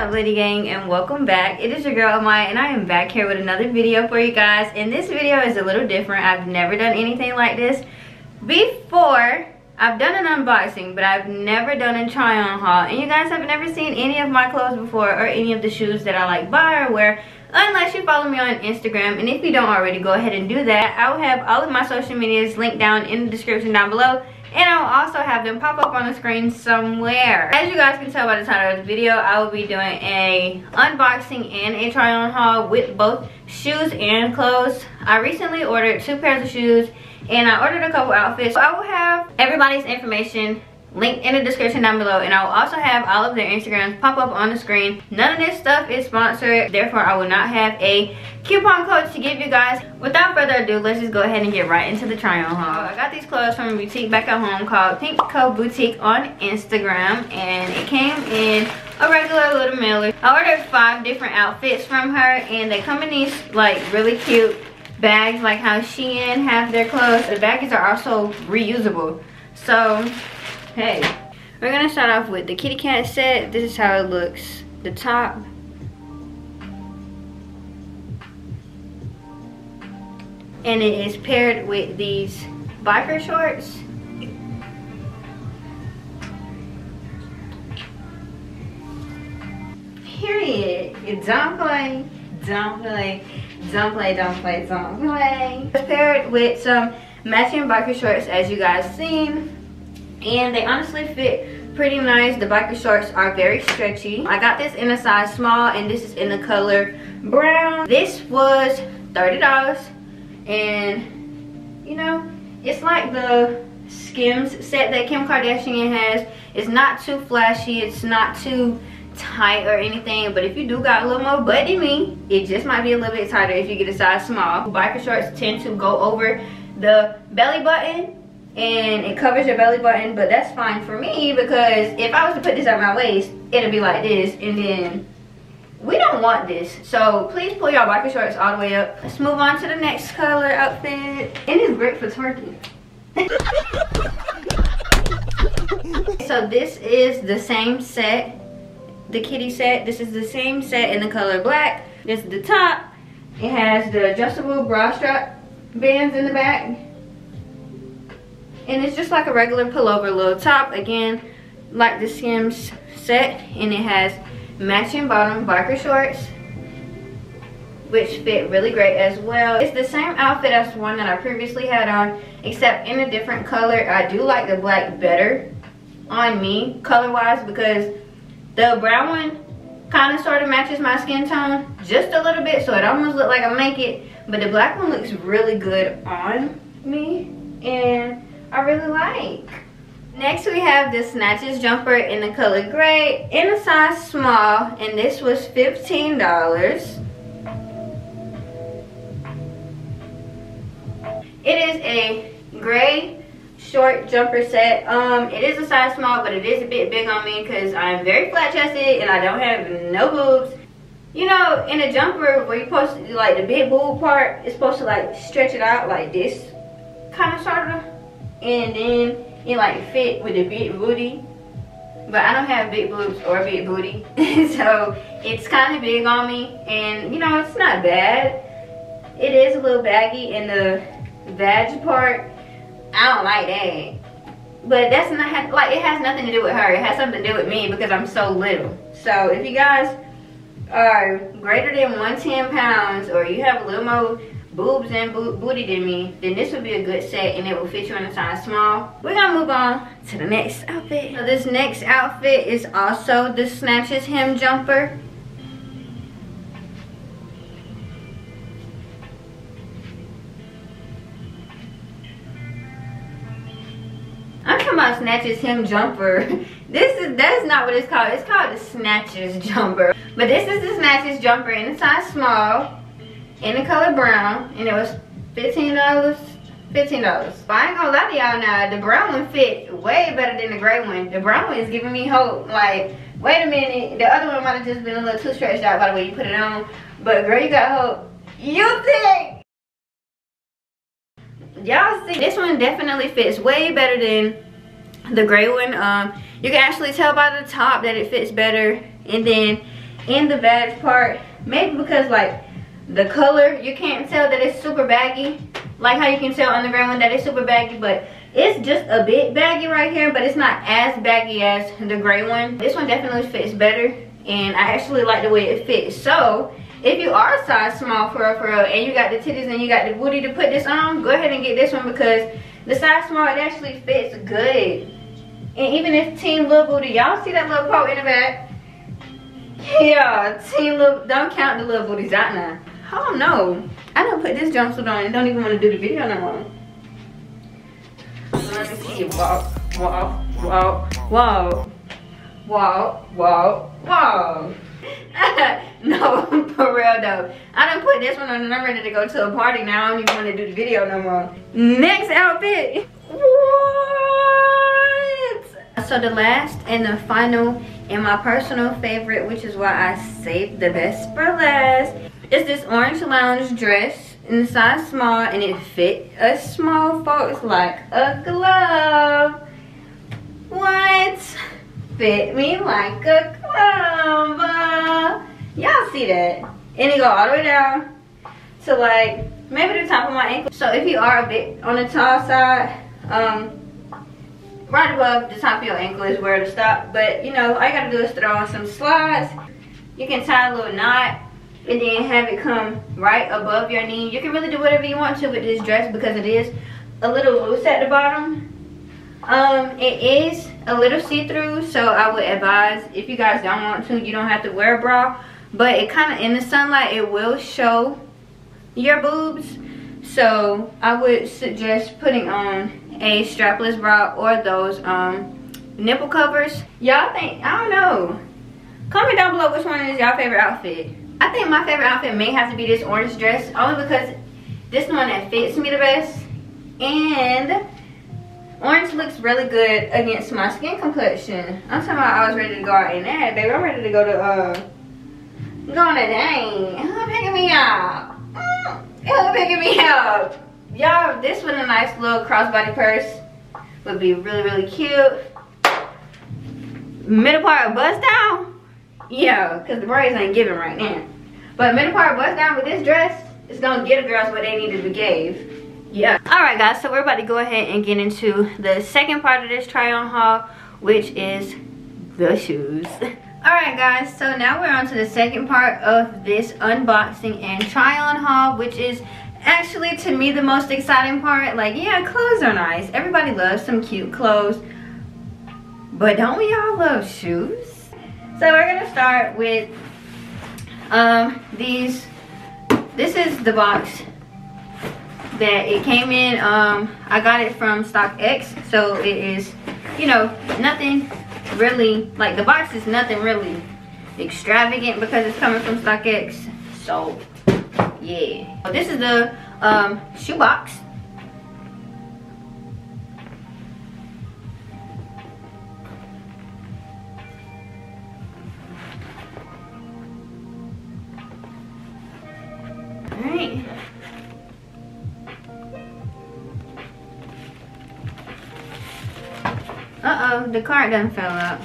up lady gang and welcome back. It is your girl Amaya and I am back here with another video for you guys. And this video is a little different. I've never done anything like this before. I've done an unboxing but I've never done a try on haul. And you guys have never seen any of my clothes before or any of the shoes that I like buy or wear unless you follow me on Instagram. And if you don't already go ahead and do that. I will have all of my social medias linked down in the description down below and I'll also have them pop up on the screen somewhere. As you guys can tell by the title of the video, I will be doing a unboxing and a try on haul with both shoes and clothes. I recently ordered two pairs of shoes and I ordered a couple outfits. So I will have everybody's information linked in the description down below and I will also have all of their Instagrams pop up on the screen. None of this stuff is sponsored, therefore I will not have a coupon code to give you guys. Without further ado, let's just go ahead and get right into the try on haul. I got these clothes from a boutique back at home called Pink Co Boutique on Instagram and it came in a regular little mailer. I ordered five different outfits from her and they come in these like really cute bags like how Shein have their clothes. The bags are also reusable. So hey we're gonna start off with the kitty cat set. This is how it looks. The top. And it is paired with these biker shorts. Period. Don't play. Don't play. Don't play don't play don't play. It's paired with some matching biker shorts as you guys seen and they honestly fit pretty nice. The biker shorts are very stretchy. I got this in a size small and this is in the color brown. This was 30 dollars. And you know it's like the skims set that kim kardashian has. It's not too flashy. It's not too tight or anything. But if you do got a little more butt than me it just might be a little bit tighter if you get a size small. Biker shorts tend to go over the belly button and it covers your belly button but that's fine for me because if I was to put this at my waist it'll be like this and then we don't want this. So please pull your biker shorts all the way up. Let's move on to the next color outfit and it's great for twerking. So this is the same set the kitty set. This is the same set in the color black. This is the top. It has the adjustable bra strap bands in the back and it's just like a regular pullover little top again like the skims set and it has matching bottom biker shorts which fit really great as well. It's the same outfit as one that i previously had on except in a different color. I do like the black better on me color wise because the brown one kind of sort of matches my skin tone just a little bit so it almost looked like i make it but the black one looks really good on me. And I really like. Next we have the Snatches jumper in the color gray in a size small and this was $15. It is a gray short jumper set. Um, it is a size small but it is a bit big on me because I'm very flat chested and I don't have no boobs. You know, in a jumper where you're supposed to, like the big boob part is supposed to like stretch it out like this kind of sort of and then it like fit with a big booty. But I don't have big boobs or big booty. So it's kind of big on me. And you know it's not bad. It is a little baggy in the vag part. I don't like that. But that's not like it has nothing to do with her. It has something to do with me because I'm so little. So if you guys are greater than 110 pounds or you have a little more boobs and bo booty than me, then this would be a good set and it will fit you in a size small. We're gonna move on to the next outfit. So this next outfit is also the Snatches Hem Jumper. I'm talking about Snatches Hem Jumper. this is, that's not what it's called. It's called the Snatches Jumper. But this is the Snatches Jumper in a size small in the color brown and it was $15 $15. But I ain't gonna lie to y'all now, the brown one fit way better than the gray one. The brown one is giving me hope. Like, wait a minute, the other one might have just been a little too stretched out by the way you put it on. But girl, you got hope. You think? Y'all see, this one definitely fits way better than the gray one. Um, you can actually tell by the top that it fits better. And then in the vag part. Maybe because like the color, you can't tell that it's super baggy. Like how you can tell on the gray one that it's super baggy, but it's just a bit baggy right here, but it's not as baggy as the gray one. This one definitely fits better, and I actually like the way it fits. So, if you are a size small for real, for real, and you got the titties and you got the booty to put this on, go ahead and get this one because the size small, it actually fits good. And even if team little booty, y'all see that little quote in the back? Yeah, team little, don't count the little booties out now. Oh no, I don't put this jumpsuit on and don't even want to do the video no more. Whoa, whoa, whoa, whoa, whoa, whoa, whoa. no, for real though. I done put this one on and I'm ready to go to a party now. I don't even want to do the video no more. Next outfit. What? So the last and the final and my personal favorite, which is why I saved the best for last, is this orange lounge dress in size small and it fit a small folks like a glove. What? Fit me like a glove. Y'all see that? And it go all the way down to like maybe the top of my ankle. So if you are a bit on the tall side, um, right above the top of your ankle is where to stop. But you know, all you gotta do is throw on some slides. You can tie a little knot and then have it come right above your knee. You can really do whatever you want to with this dress because it is a little loose at the bottom. Um, it is a little see-through, so I would advise if you guys don't want to, you don't have to wear a bra. But it kind of, in the sunlight, it will show your boobs. So I would suggest putting on a strapless bra or those um, nipple covers. Y'all think, I don't know. Comment down below which one is y'all favorite outfit. I think my favorite outfit may have to be this orange dress only because this one that fits me the best and orange looks really good against my skin complexion. I'm talking about I was ready to go out in that, baby. I'm ready to go to uh go on a. Who picking me up? Who picking me up? Y'all, this with a nice little crossbody purse would be really, really cute. Middle part bust down yeah, because the braids ain't giving right now. But middle part bust down with this dress, it's gonna get the girls what they needed to give. Yeah. Alright guys, so we're about to go ahead and get into the second part of this try on haul, which is the shoes. Alright guys, so now we're on to the second part of this unboxing and try on haul, which is actually to me the most exciting part. Like, yeah, clothes are nice. Everybody loves some cute clothes. But don't we all love shoes? So we're gonna start with um, these. This is the box that it came in. Um, I got it from StockX, so it is, you know, nothing really, like the box is nothing really extravagant because it's coming from StockX. So, yeah. This is the um, shoe box. The card done fell out.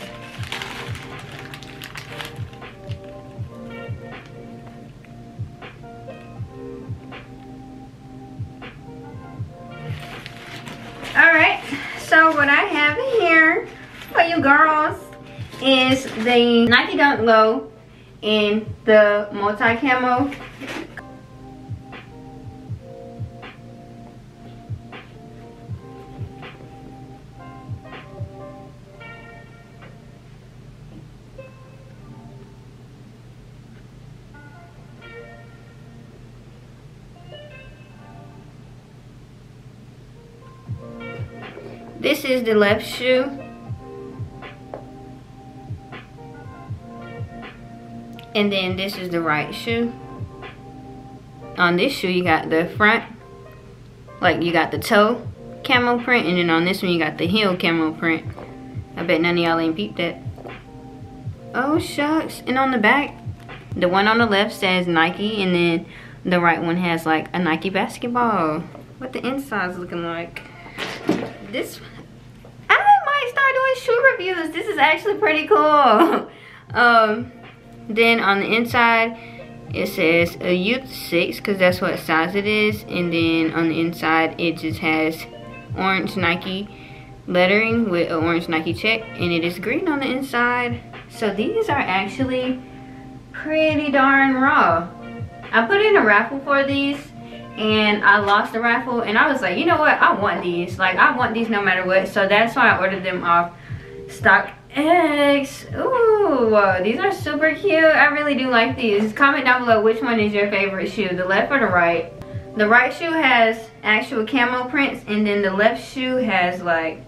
Alright, so what I have here for you girls is the Nike Dunk Low in the multi-camo This is the left shoe. And then this is the right shoe. On this shoe, you got the front, like you got the toe camo print, and then on this one, you got the heel camo print. I bet none of y'all ain't peeped that. Oh, shucks. And on the back, the one on the left says Nike, and then the right one has like a Nike basketball. What the inside's looking like. This shoe reviews. This is actually pretty cool. um, Then on the inside, it says a youth 6 because that's what size it is. And then on the inside, it just has orange Nike lettering with an orange Nike check. And it is green on the inside. So these are actually pretty darn raw. I put in a raffle for these and I lost the raffle and I was like, you know what, I want these. Like I want these no matter what. So that's why I ordered them off Stock X. Ooh, these are super cute. I really do like these. Comment down below which one is your favorite shoe, the left or the right. The right shoe has actual camo prints and then the left shoe has like,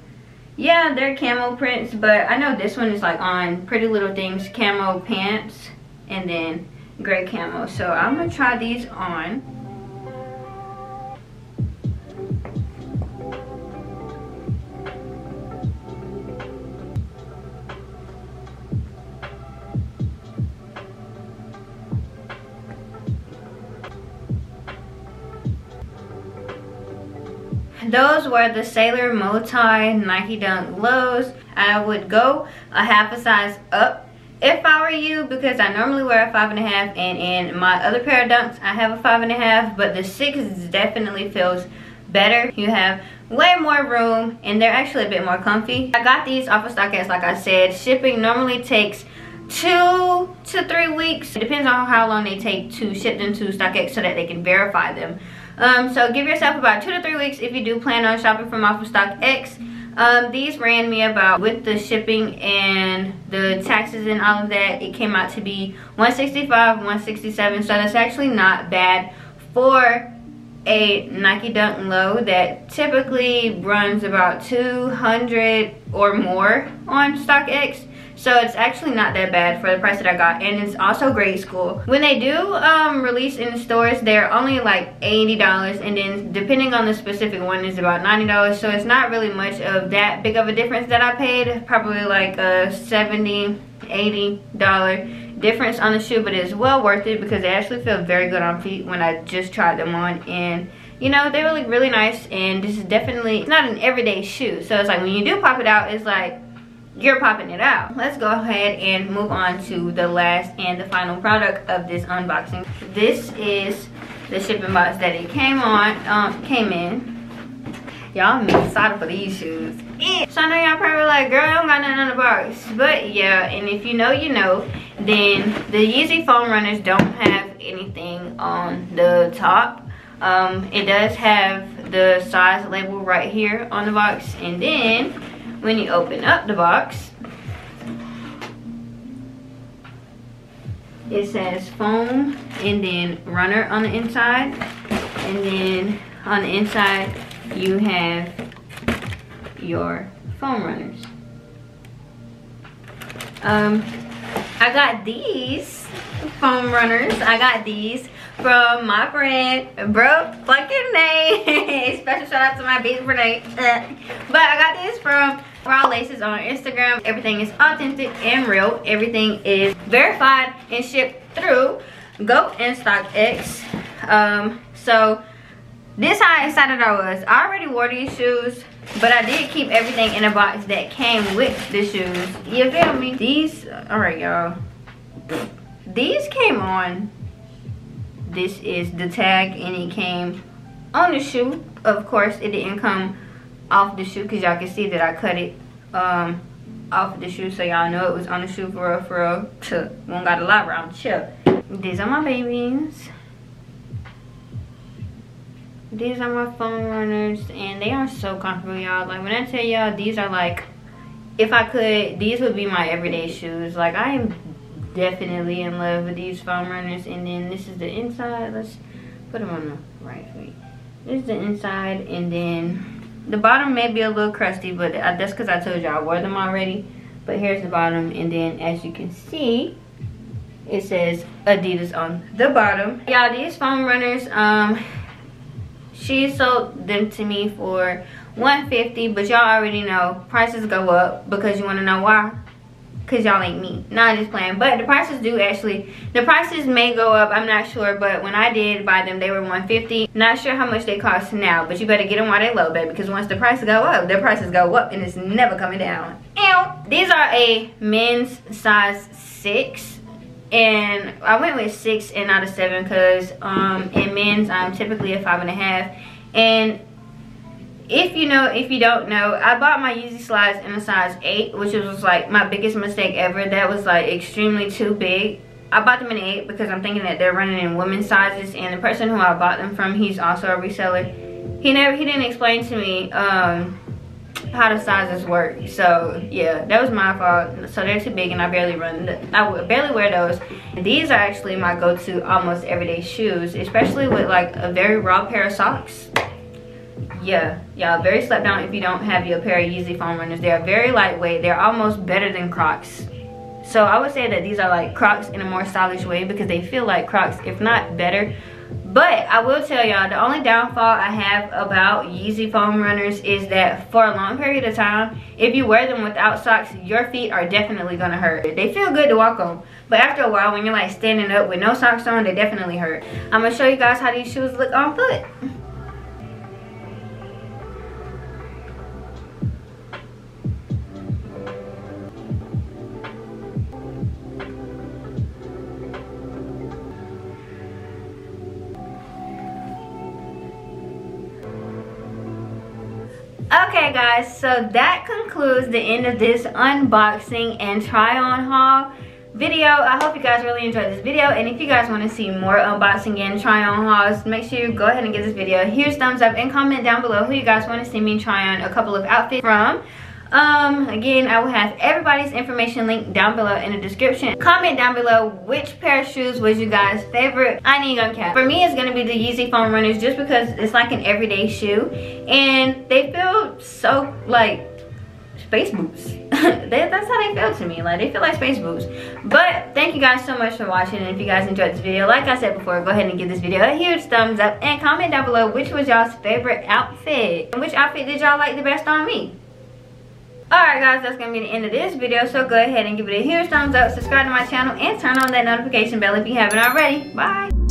yeah, they're camo prints, but I know this one is like on Pretty Little Things camo pants and then gray camo. So I'm gonna try these on. Those were the Sailor Multi Nike Dunk lows. I would go a half a size up if I were you because I normally wear a five and a half and in my other pair of dunks I have a five and a half but the six definitely feels better. You have way more room and they're actually a bit more comfy. I got these off of StockX like I said. Shipping normally takes two to three weeks. It depends on how long they take to ship them to StockX so that they can verify them. Um, so give yourself about two to three weeks if you do plan on shopping from off of StockX. Um, these ran me about, with the shipping and the taxes and all of that, it came out to be 165 167 so that's actually not bad for a Nike Dunk Low that typically runs about 200 or more on StockX. So it's actually not that bad for the price that I got. And it's also grade school. When they do um, release in stores, they're only like $80. And then depending on the specific one is about $90. So it's not really much of that big of a difference that I paid. Probably like a 70 $80 difference on the shoe. But it's well worth it because they actually feel very good on feet when I just tried them on. And you know they were look really nice and this is definitely not an everyday shoe so it's like when you do pop it out it's like you're popping it out. Let's go ahead and move on to the last and the final product of this unboxing. This is the shipping box that it came on, um, came in. Y'all, I'm excited for these shoes. So I know y'all probably like, girl, I don't got nothing on the box. But yeah, and if you know, you know, then the Yeezy foam runners don't have anything on the top. Um, it does have the size label right here on the box. And then when you open up the box, it says foam and then runner on the inside. And then on the inside, you have your foam runners. Um, I got these foam runners. I got these from my friend, bro fucking Nate. Special shout out to my baby Renee. but I got these from Raw Laces on Instagram. Everything is authentic and real. Everything is verified and shipped through GOAT and StockX. Um, so this how excited I was. I already wore these shoes, but I did keep everything in a box that came with the shoes. You feel me? These, all right, y'all. These came on. This is the tag, and it came on the shoe. Of course, it didn't come off the shoe because y'all can see that I cut it um, off the shoe so y'all know it was on the shoe for real, for real. One got a lot around chip. These are my babies. These are my foam runners and they are so comfortable y'all. Like when I tell y'all these are like, if I could, these would be my everyday shoes. Like I am definitely in love with these foam runners. And then this is the inside. Let's put them on the right feet. This is the inside and then the bottom may be a little crusty, but that's because I told you I wore them already. But here's the bottom, and then as you can see, it says Adidas on the bottom. Y'all, these foam runners, um, she sold them to me for 150 but y'all already know prices go up because you want to know why because y'all ain't me. Not just playing. But the prices do actually the prices may go up i'm not sure but when i did buy them they were 150 not sure how much they cost now but you better get them while they low baby because once the prices go up their prices go up and it's never coming down. Ew. these are a men's size six and I went with six and not a seven because um, in men's I'm typically a five and a half. And if you know if you don't know I bought my Yeezy slides in a size 8 which was like my biggest mistake ever. That was like extremely too big. I bought them in 8 because I'm thinking that they're running in women's sizes and the person who I bought them from he's also a reseller. He never he didn't explain to me um, how the sizes work. So yeah that was my fault. So they're too big and i barely run i barely wear those. These are actually my go-to almost everyday shoes especially with like a very raw pair of socks yeah y'all very slept down if you don't have your pair of yeezy foam runners they are very lightweight they're almost better than crocs so i would say that these are like crocs in a more stylish way because they feel like crocs if not better but I will tell y'all, the only downfall I have about Yeezy foam runners is that for a long period of time, if you wear them without socks, your feet are definitely gonna hurt. They feel good to walk on, but after a while, when you're like standing up with no socks on, they definitely hurt. I'm gonna show you guys how these shoes look on foot. okay guys so that concludes the end of this unboxing and try on haul video. I hope you guys really enjoyed this video and if you guys want to see more unboxing and try on hauls make sure you go ahead and give this video a huge thumbs up and comment down below who you guys want to see me try on a couple of outfits from um again i will have everybody's information linked down below in the description. Comment down below which pair of shoes was you guys favorite. I need gonna cap. For me it's gonna be the yeezy foam runners just because it's like an everyday shoe. And they feel so like space boots. That's how they feel to me. Like they feel like space boots. But thank you guys so much for watching. And if you guys enjoyed this video like i said before go ahead and give this video a huge thumbs up and comment down below which was y'all's favorite outfit. And which outfit did y'all like the best on me Alright guys, that's going to be the end of this video. So go ahead and give it a huge thumbs up, subscribe to my channel, and turn on that notification bell if you haven't already. Bye!